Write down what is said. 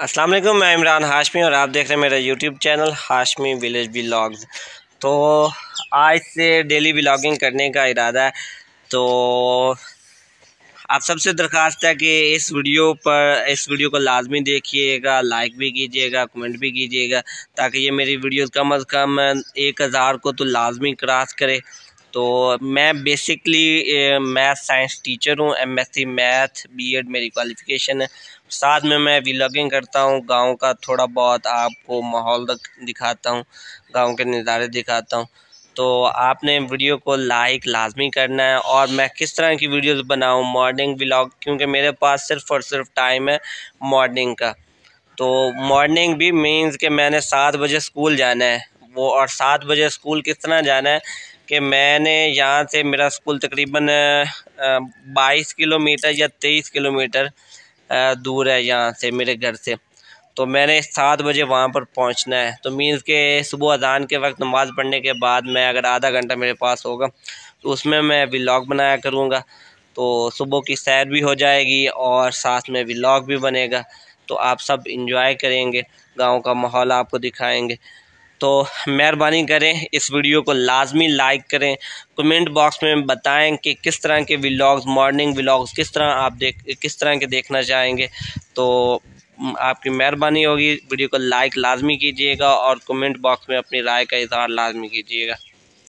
السلام علیکم، میں عمران ہاشمی اور آپ دیکھ رہے ہیں میرا YouTube channel Hashmi village vlogs تو آج سے ڈیلی بلاگنگ کرنے کا ارادہ ہے۔ تو آپ سب سے درخواست ہے کہ اس ویڈیو پر، اس ویڈیو کو لازمی دیکھیے گا لائک بھی کیجیے گا کمنٹ بھی کیجیے گا، تاکہ یہ میری ویڈیوز کم از کم ایک ہزار کو تو لازمی کراس کرے۔ تو میں بیسکلی میتھ سائنس ٹیچر ہوں M S C math B Ed میری کوالیفیکیشن ہے۔ ساتھ میں میں ولاگنگ کرتا ہوں، گاؤں کا تھوڑا بہت آپ کو ماحول دکھاتا ہوں، گاؤں کے نظارے دکھاتا ہوں۔ تو آپ نے ویڈیو کو لائک لازمی کرنا ہے اور میں کس طرح کی ویڈیوز بناؤں مارننگ ولاگ کیونکہ میرے پاس صرف اور صرف ٹائم ہے مارننگ کا۔ تو مارننگ بھی مینز کہ میں نے سات بجے اسکول جانا ہے۔ وہ اور سات بجے اسکول کس طرح جانا ہے؟ کہ میں نے یہاں سے میرا اسکول تقریباً بائیس کلو میٹر یا تیئیس کلو میٹر دور ہے یہاں سے میرے گھر سے۔ تو میں نے سات بجے وہاں پر پہنچنا ہے۔ تو مینز کہ صبح اذان کے وقت نماز پڑھنے کے بعد میں اگر آدھا گھنٹہ میرے پاس ہوگا، تو اس میں میں ولاگ بنایا کروں گا۔ تو صبح کی سیر بھی ہو جائے گی اور ساتھ میں ولاگ بھی بنے گا۔ تو آپ سب انجوائے کریں گے، گاؤں کا ماحول آپ کو دکھائیں گے۔ تو مہربانی کریں اس ویڈیو کو لازمی لائک کریں، کمنٹ باکس میں بتائیں کہ کس طرح کے ولاگز مارننگ ولاگز کس طرح آپ دیکھ، کس طرح کے دیکھنا چاہیں گے۔ تو آپ کی مہربانی ہوگی، ویڈیو کو لائک لازمی کیجیے گا اور کمنٹ باکس میں اپنی رائے کا اظہار لازمی کیجیے گا۔